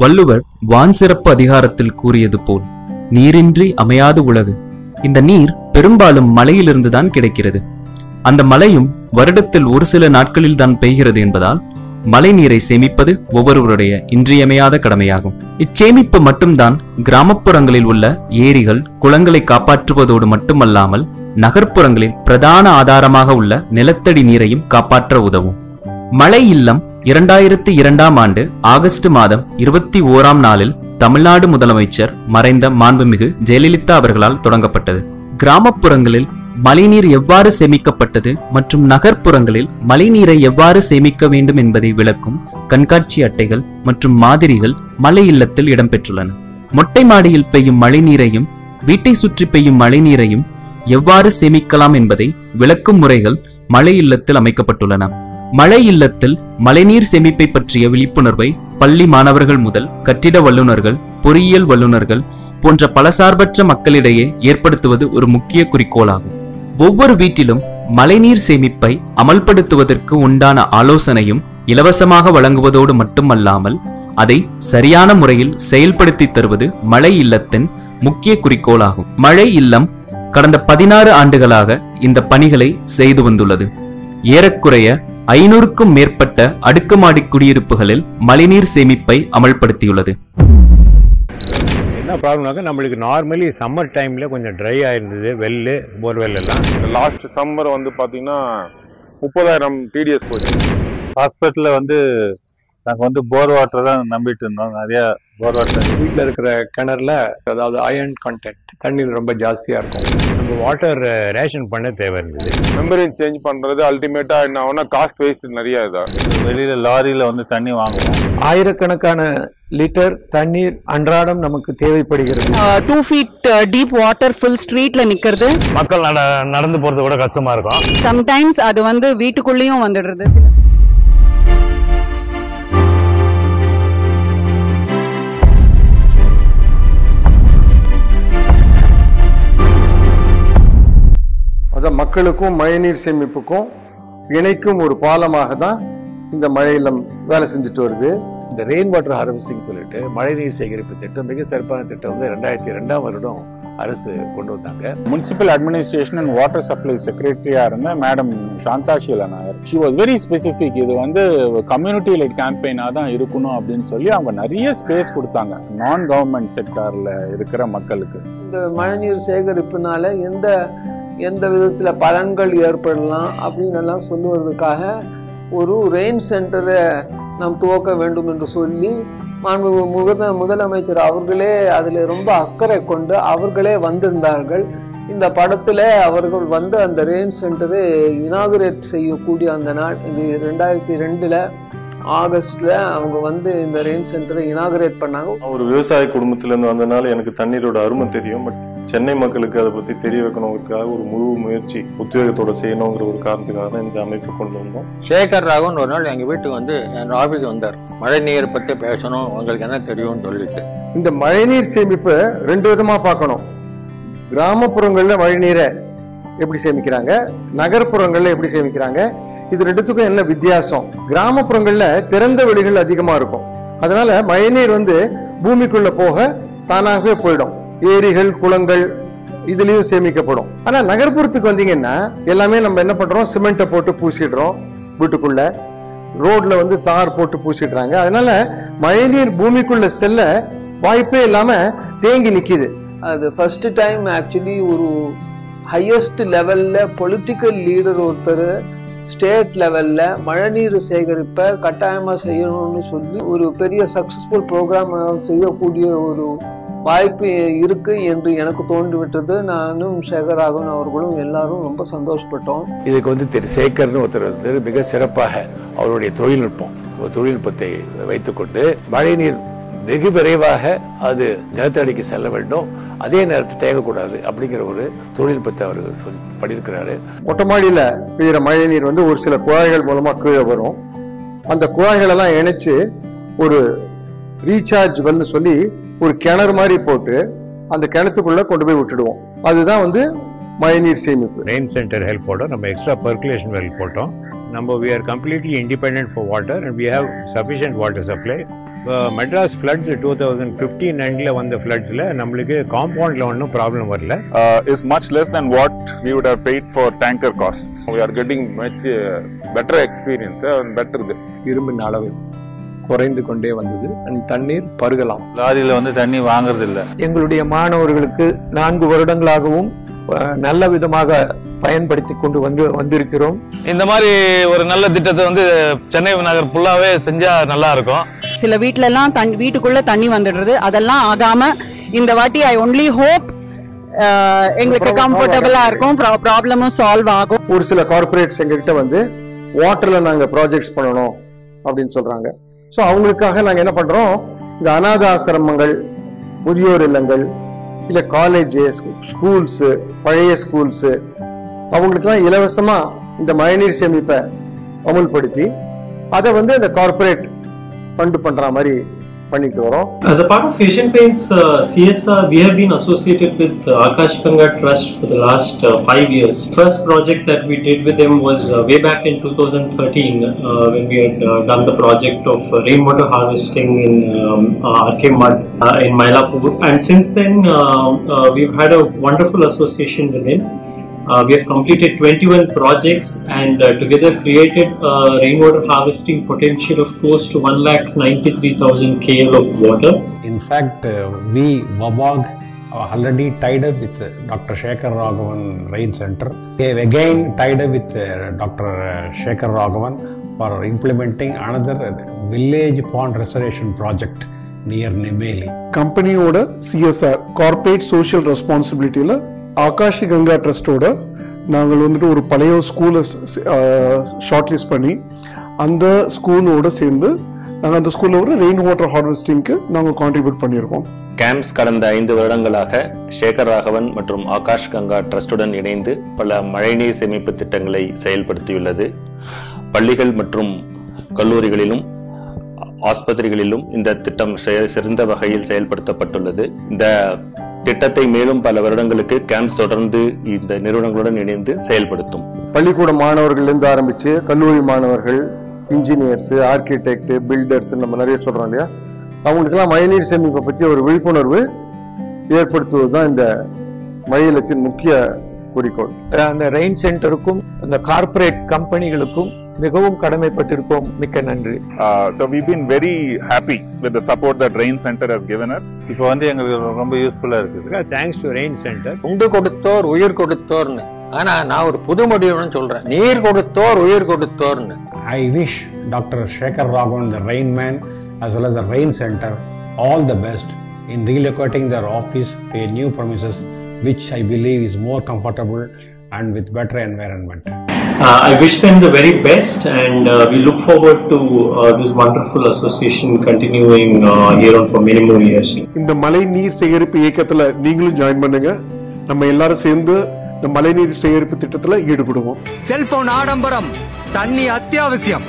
வள்ளுவர் வான் சிறப்பு அதிகாரத்தில் கூறியது போல் நீரின்றி அமையாது உலகு. இந்த நீர் பெரும்பாலும் மலையிலிருந்துதான் கிடைக்கிறது. அந்த மழையும் வருடத்தில் ஒரு சில நாட்களில் தான் பெய்கிறது என்பதால் மழை நீரை சேமிப்பது ஒவ்வொருவருடைய இன்றியமையாத கடமையாகும். இச்சேமிப்பு மட்டும்தான் கிராமப்புறங்களில் உள்ள ஏரிகள் குளங்களை காப்பாற்றுவதோடு மட்டுமல்லாமல் நகர்ப்புறங்களில் பிரதான ஆதாரமாக உள்ள நிலத்தடி நீரையும் காப்பாற்ற உதவும். மழை இல்லம் இரண்டாயிரத்தி இரண்டாம் ஆண்டு ஆகஸ்ட் மாதம் இருபத்தி ஓராம் நாளில் தமிழ்நாடு முதலமைச்சர் மறைந்த மாண்புமிகு ஜெயலலிதா அவர்களால் தொடங்கப்பட்டது. கிராமப்புறங்களில் மழைநீர் எவ்வாறு சேமிக்கப்பட்டது மற்றும் நகர்ப்புறங்களில் மழைநீரை எவ்வாறு சேமிக்க வேண்டும் என்பதை விளக்கும் கண்காட்சி அட்டைகள் மற்றும் மாதிரிகள் மலை இல்லத்தில் இடம்பெற்றுள்ளன. மொட்டை மாடியில் பெய்யும் மழைநீரையும் வீட்டை சுற்றி பெய்யும் மழைநீரையும் எவ்வாறு சேமிக்கலாம் என்பதை விளக்கும் முறைகள் மழை இல்லத்தில் அமைக்கப்பட்டுள்ளன. மழை இல்லத்தில் மழைநீர் சேமிப்பை பற்றிய விழிப்புணர்வை பள்ளி மாணவர்கள் முதல் கட்டிட வல்லுநர்கள் பொறியியல் வல்லுநர்கள் போன்ற பலசார்பற்ற மக்களிடையே ஏற்படுத்துவது ஒரு முக்கிய குறிக்கோளாகும். ஒவ்வொரு வீட்டிலும் மழைநீர் சேமிப்பை அமல்படுத்துவதற்கு உண்டான ஆலோசனையும் இலவசமாக வழங்குவதோடு மட்டுமல்லாமல் அதை சரியான முறையில் செயல்படுத்தி தருவது மழை இல்லத்தின் முக்கிய குறிக்கோளாகும். மழை இல்லம் கடந்த பதினாறு ஆண்டுகளாக இந்த பணிகளை செய்து வந்துள்ளது. ஏறக்குறைய ஐநூறுக்கும் மேற்பட்ட அடுக்குமாடி குடியிருப்புகளில் மழைநீர் சேமிப்பை அமல்படுத்தியுள்ளது. என்ன ப்ராப்ளம்னாக்கா நம்மளுக்கு நார்மலி சம்மர் டைமில் கொஞ்சம் ட்ரை ஆயிருந்தது வெல்லு போர்வெல் எல்லாம் லாஸ்ட் சம்மர் வந்து பார்த்தீங்கன்னா முப்பதாயிரம் டிடிஎஸ் போச்சு. ஹாஸ்பிட்டலில் வந்து நாங்கள் வந்து போர் வாட்டர் தான் நம்பிட்டு இருந்தோம். நிறைய போர் வாட்டர் வீட்டில் இருக்கிற கிணறுல அதாவது அயர்ன் கண்டென்ட் தண்ணீர் ரொம்ப ஜாஸ்தியாக இருக்கும். நம்ம வாட்டர் ரேஷன் பண்ண தேவை இருந்தது மெம்பரின் சேஞ்ச் பண்ணுறது அல்டிமேட்டாக என்ன ஆகும்னா காஸ்ட் வைஸ் நிறைய இதாக வெளியில் லாரியில் வந்து தண்ணி வாங்குவோம். ஆயிரக்கணக்கான லிட்டர் தண்ணீர் அன்றாடம் நமக்கு தேவைப்படுகிறது. Two feet deep water full ஸ்ட்ரீட்ல நிக்கிறது. மக்கள் நட நடந்து போகிறது கூட கஷ்டமாக இருக்கும். சம்டைம்ஸ் அது வந்து வீட்டுக்குள்ளேயும் வந்துடுறது மக்களுக்கும் மழைநீர் சேமிப்புக்கும் இணைக்கும் ஒரு பாலமாக தான் இந்த மழை இல்லம் வேலை செஞ்சுட்டு வருது. இந்த ரெயின் வாட்டர் ஹார்வெஸ்டிங் சொல்லிட்டு மழைநீர் சேகரிப்பு திட்டம் மிக சிறப்பான திட்டம் வந்து ரெண்டாயிரத்தி ரெண்டாம் வருடம் அரசு கொண்டு வந்தாங்க. Municipal administration and water supply செக்ரட்டரியா இருந்த madam Shantha Sheela Nair she was very specific இது வந்து கம்யூனிட்டி லைட் கேம்பெயினாக தான் இருக்கணும் அப்படின்னு சொல்லி அவங்க நிறைய ஸ்பேஸ் கொடுத்தாங்க. நான் கவர்மெண்ட் செக்டார்ல இருக்கிற மக்களுக்கு. இந்த மழைநீர் சேகரிப்புனால எந்த எந்த விதத்தில் பலன்கள் ஏற்படலாம் அப்படின்னு எல்லாம் சொல்லுவதற்காக ஒரு ரெயின் சென்டரை நாம் துவக்க வேண்டும் என்று சொல்லி மாண்பு முகத முதலமைச்சர் அவர்களே அதில் ரொம்ப அக்கறை கொண்டு அவர்களே வந்திருந்தார்கள். இந்த படத்தில் அவர்கள் வந்து அந்த ரெயின் சென்டரை இனாகுரேட் செய்யக்கூடிய அந்த நாள் இது ரெண்டாயிரத்தி ரெண்டில் ஆகஸ்டில் அவங்க வந்து இந்த ரெயின் சென்டரை இனாகுரேட் பண்ணாங்க. ஒரு விவசாய குடும்பத்திலேருந்து வந்தனால எனக்கு தண்ணீரோட அருமை தெரியும் பட் சென்னை மக்களுக்கு அதை பற்றி தெரிய வைக்கணுங்கிறதுக்காக ஒரு முழு முயற்சி உத்வேகத்தோட செய்யணுங்கிற ஒரு காரணத்துக்காக தான் இந்த அமைப்பை கொண்டு வந்தோம். சேகர் ராகவன் ஒரு நாள் எங்கள் வீட்டுக்கு வந்து என் ஆஃபீஸ் வந்தார். மழை நீர் பற்றி பேசணும் உங்களுக்கு என்ன தெரியும்னு சொல்லிட்டு. இந்த மழைநீர் சேமிப்பை ரெண்டு விதமா பார்க்கணும். கிராமப்புறங்கள்ல மழைநீரை எப்படி சேமிக்கிறாங்க நகர்ப்புறங்கள்ல எப்படி சேமிக்கிறாங்க இது ரெண்டுத்துக்கும் என்ன வித்தியாசம்? கிராமப்புறங்கள்ல திறந்த வெளிகள் அதிகமா இருக்கும். அதனால மழைநீர் வந்து பூமிக்குள்ள போக தானாகவே போயிடும். ஏரிகள் குளங்கள் இதுலயும் சேமிக்கப்படும். ஆனா நகர்ப்புறத்துக்கு வந்தீங்கன்னா எல்லாமே நம்ம என்ன பண்றோம்? சிமெண்ட்டை போட்டு பூசிடுறோம் வீட்டுக்குள்ள. ரோட்ல வந்து தார் போட்டு பூசிடுறாங்க. அதனால மழைநீர் பூமிக்குள்ள செல்ல வாய்ப்பே இல்லாம தேங்கி நிக்குது. அது ஃபர்ஸ்ட் டைம் ஆக்சுவலி ஒரு ஹையஸ்ட் லெவல்ல பொலிட்டிக்கல் லீடர் ஒருத்தர் ஸ்டேட் லெவலில் மழைநீர் சேகரிப்பை கட்டாயமாக செய்யணும்னு சொல்லி ஒரு பெரிய சக்ஸஸ்ஃபுல் ப்ரோக்ராம் செய்யக்கூடிய ஒரு வாய்ப்பு இருக்கு என்று எனக்கு தோன்றிவிட்டது. நானும் சேகராகவன் அவர்களும் எல்லாரும் ரொம்ப சந்தோஷப்பட்டோம். இதுக்கு வந்து திரு சேகர்னு ஒருத்தர் வந்து மிக சிறப்பாக அவருடைய தொழில்நுட்பம் ஒரு தொழில்நுட்பத்தை வைத்துக்கொண்டு மழைநீர் வெகு விரைவாக அது நிலத்தடிக்கு செல்ல வேண்டும். அதே நேரத்தில் தேங்கக்கூடாது அப்படிங்கிற ஒரு தொழில்நுட்பத்தை அவர் பண்ணியிருக்கிறாரு. மொட்டை மாடியில பெய்யுற மழை நீர் வந்து ஒரு சில குழாய்கள் மூலமா கீழே வரும். அந்த குழாய்கள் எல்லாம் இணைச்சு ஒரு ரீசார்ஜ் வெல்னு சொல்லி ஒரு கிணறு மாதிரி போட்டு அந்த கிணத்துக்குள்ள கொண்டு போய் விட்டுடுவோம். அதுதான் வந்து மழைநீர் சேமிப்பு. ரெயின் சென்டர் ஹெல்ப்போட நம்ம எக்ஸ்ட்ரா பர்குலேஷன் வெல் போட்டோம். நம்ம we are completely independent for water and we have sufficient water supply Madras floods two thousand fifteen எண்டில் வந்த ஃப்ளட்ஸில் நம்மளுக்கு காம்பவுண்டில் ஒன்றும் ப்ராப்ளம் வரல. Than what we would have paid for tanker costs. We are getting much uh, better experience uh, and better the இரும்பின் அளவு குறைந்து கொண்டே வந்தது. and தண்ணீர் பருகலாம். லாரியில வந்து தண்ணி வாங்குறது இல்ல எங்களுடைய மாணவர்களுக்கு நான்கு வருடங்களாகவும் நல்ல விதமாக பயன்படுத்தி கொண்டு வந்து வந்திருக்கிறோம். இந்த மாதிரி ஒரு நல்ல திட்டத்தை வந்து சென்னை நகர் ஃபுல்லாவே செஞ்சா நல்லா இருக்கும். சில வீட்ல எல்லாம் தண்ணி வீட்டுக்குள்ள தண்ணி வந்துடுறது. அதெல்லாம் ஆகாம இந்த வாட்டி ஐ ஒன்லி ஹோப் எங்களுக்கு கம்ஃபர்டபுளா இருக்கும். ப்ராப்ளமும் சால்வ் ஆகும். ஒரு சில கார்ப்பரேட்ஸ் எங்ககிட்ட வந்து வாட்டர்ல நாங்க ப்ராஜெக்ட்ஸ் பண்ணணும் அப்படின்னு சொல்றாங்க. ஸோ அவங்களுக்காக நாங்க என்ன பண்றோம்? இந்த அனாத ஆசிரமங்கள் முதியோர் இல்லங்கள் இல்ல காலேஜ் ஸ்கூல்ஸ் பழைய ஸ்கூல்ஸ் அவங்களுக்கெல்லாம் இலவசமா இந்த மழைநீர் சேமிப்பை அமுல்படுத்தி அதை வந்து இந்த கார்ப்பரேட் ஃபண்டு பண்ற மாதிரி பண்ணிட்டு வரோம் As a part of Asian Paints uh, CSR, we have been associated with uh, Akash Ganga Trust for the last uh, five years. First project that we did with them was uh, way back in 2013 uh, when we had uh, done the project of uh, rainwater harvesting in um, uh, RK Mud uh, in Mylapore. And since then, uh, uh, we've had a wonderful association with them. Uh, we have completed 21 projects and uh, together created a rainwater harvesting potential of close to 1,93,000 KL of water. In fact, uh, we, WABAG, are already tied up with uh, Dr. Shekhar Raghavan Rain Center. We have again tied up with uh, Dr. Shekhar Raghavan for implementing another village pond restoration project near Nemeli. கம்பெனியோட CSR corporate social ரெஸ்பான்சிபிலிட்டியில் Akashi Ganga ட்ரஸ்டோட நாங்கள் வந்துட்டு ஒரு பழைய ஸ்கூலை short list பண்ணி அந்த ஸ்கூலோட சேர்ந்து நாங்கள் அந்த ஸ்கூலில் ஒரு ரெயின் வாட்டர் ஹார்வெஸ்டிங்க்கு நாங்கள் கான்ட்ரிபியூட் பண்ணியிருக்கோம். கேம்ப்ஸ் கடந்த ஐந்து வருடங்களாக சேகர் ராகவன் மற்றும் ஆகாஷ் கங்கா ட்ரஸ்டுடன் இணைந்து பல மழைநீர் சேமிப்பு திட்டங்களை செயல்படுத்தியுள்ளது. பள்ளிகள் மற்றும் கல்லூரிகளிலும் ஆஸ்பத்திரிகளிலும் இந்த திட்டம் சிறந்த வகையில் செயல்படுத்தப்பட்டுள்ளது. இந்த திட்டத்தை மேலும் பல வருடங்களுக்கு கேம்ப்ஸ் தொடர்ந்து இந்த நிறுவனங்களுடன் இணைந்து செயல்படுத்தும். பள்ளிக்கூட மாணவர்கள்லேருந்து ஆரம்பிச்சு கல்லூரி மாணவர்கள் இன்ஜினியர்ஸ் ஆர்கிடெக்ட் பில்டர்ஸ் நம்ம நிறைய சொல்றோம் இல்லையா? அவங்களுக்கெல்லாம் மழைநீர் சேமிப்பை பற்றி ஒரு விழிப்புணர்வு ஏற்படுத்துவது தான் இந்த மழை இல்லத்தின் முக்கிய குறிக்கோள். அந்த ரெயின் சென்டருக்கும் அந்த கார்ப்பரேட் கம்பெனிகளுக்கும் மிகவும் கடமைப்பட்டிருக்கோம் மிக்க நன்றி Uh, so we've been very happy with the support that Rain Center has given us. இப்போ வந்து எங்களுக்கு ரொம்ப யூஸ்ஃபுல்லா இருக்குது தேங்க்ஸ் டு ரெயின் சென்டர் உண்டு கொடுத்தோர் உயிர் கொடுத்தோர்னு ஆனா நான் ஒரு புது முடிவுன்னு சொல்றேன் நீர் கொடுத்தோர் உயிர் கொடுத்தோர்னு I wish Dr. Shekhar Raghavan, the Rain Man, as well as the Rain Center, all the best in relocating their office to a new premises, which I believe is more comfortable and with better environment. Uh, I wish them the very best and uh, we look forward to uh, this wonderful association continuing uh, here on for many more years. இந்த மழை நீர் சேகரிப்பு இயக்கத்தில் நீங்களும் join பண்ணுங்க நம்ம எல்லாரும் சேர்ந்து இந்த மழைநீர் சேகரிப்பு திட்டத்தில் ஈடுபடுவோம் செல்போன் ஆடம்பரம் தண்ணி அத்தியாவசியம்